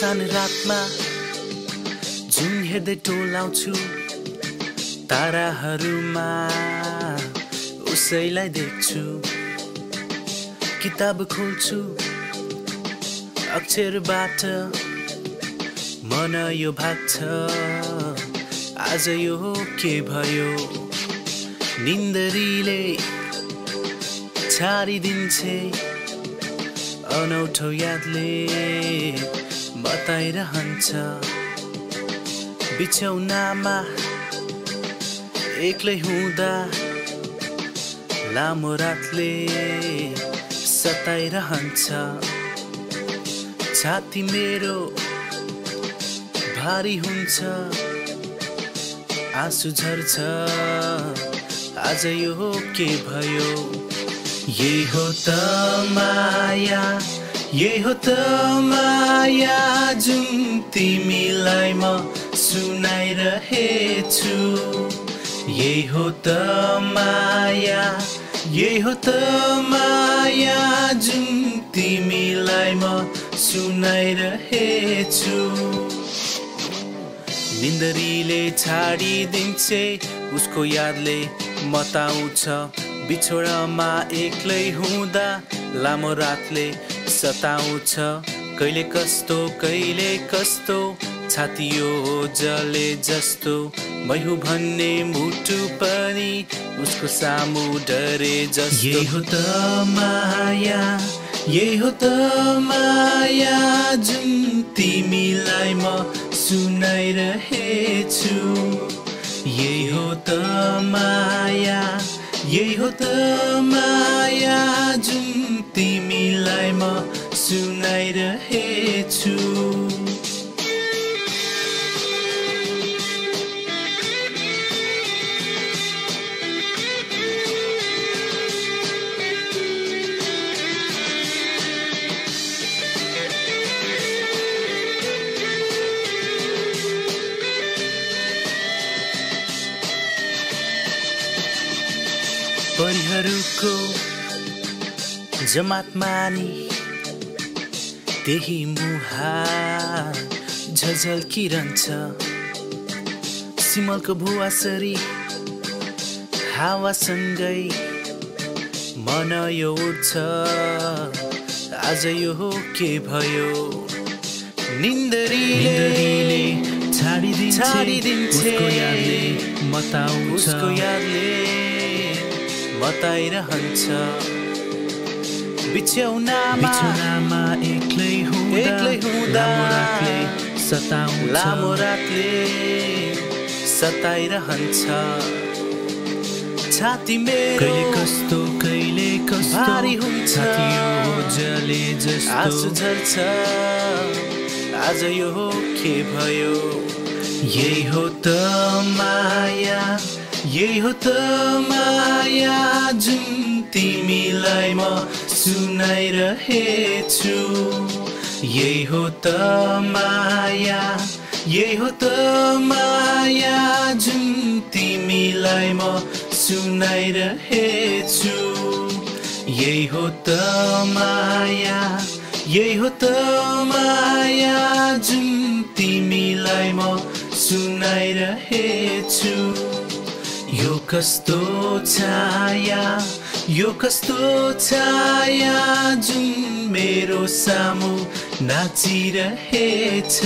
बिहान रातमा। जुन हेर्दै टोलाउँछु ताराहरूमा। उसैलाई देख्छु किताब खोल्छु अक्षरबाट मन यो भाग्छ आज यो के भयो? निन्दरीले छाडिदिन्छे अनौठो यादले। बताइरहन्छ। बिछौनामा एक्लै हुँदा लामो रातले सताइरहन्छ। छाती मेरो भारी हुन्छ। आँसु झर्छ। आज यो के भयो? यही हो त माया। यही हो त माया जुन तिमीलाई म सुनाइरहेछु। यही हो त माया यही हो त माया जुन तिमीलाई म सुनाइरहेछु। निन्दरीले छाडिदिन्छे उसको यादले मताउँछ। बिछोडामा एक्लै हुँदा लामो रातले सताउँछ। कहिले कस्तो कहिले कस्तो छाती यो जले जस्तो। मैहु भन्ने मुटु पनि उसको सामु डरे जस्तो। यही हो त माया यही हो त माया जुन तिमीलाई म सुनाइरहेछु। यही हो त माया। यही हो त माया जुन तिमीलाई म सुनाइरहेछु। परिहरूको जमात मानी त्यही मुहार झझल्किरहन्छ सिमलको भुवासरी हावासँगै मन यो उठ्छ। आज यो हो के भयो? निन्दरीले छाडिदिन्छ छाडिदिन्छे। उसको यादले मताउँछ। उसको यादले बताइरहन्छ। बिछौनामा बिछोडामा एक्लै हुँदा एक्लै हुँदा सताउँछ। लामो रातले सताइरहन्छ। छाती मेरो कस्तो कहिले कस्तो। भारी हुन्छ। जले आँसु जस्तो झर्छ। आज यो के भयो? यही हो त माया। यही हो त माया जुन तिमीलाई म सुनाइरहेछु यही हो त माया यही हो त माया जुन तिमीलाई म सुनाइरहेछु यही हो त माया यही हो त माया जुन तिमीलाई म सुनाइरहेछु। यो कस्तो छाया यो कस्तो छाया जुन मेरो सामु नाचिरहेछ।